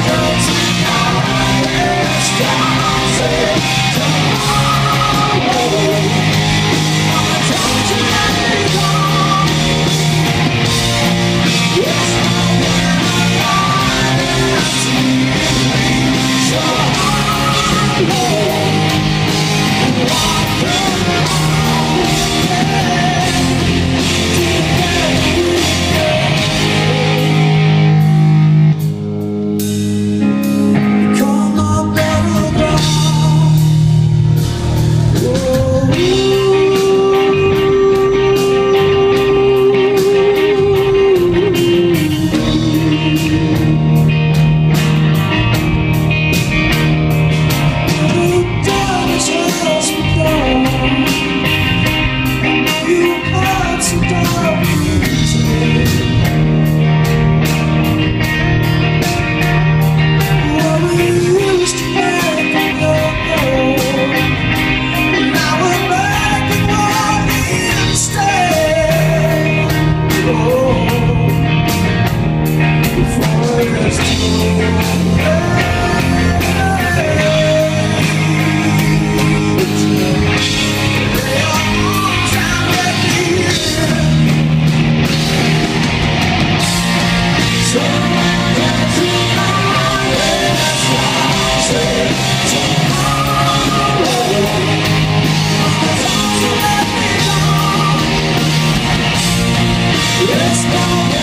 Because I am strong Let's go.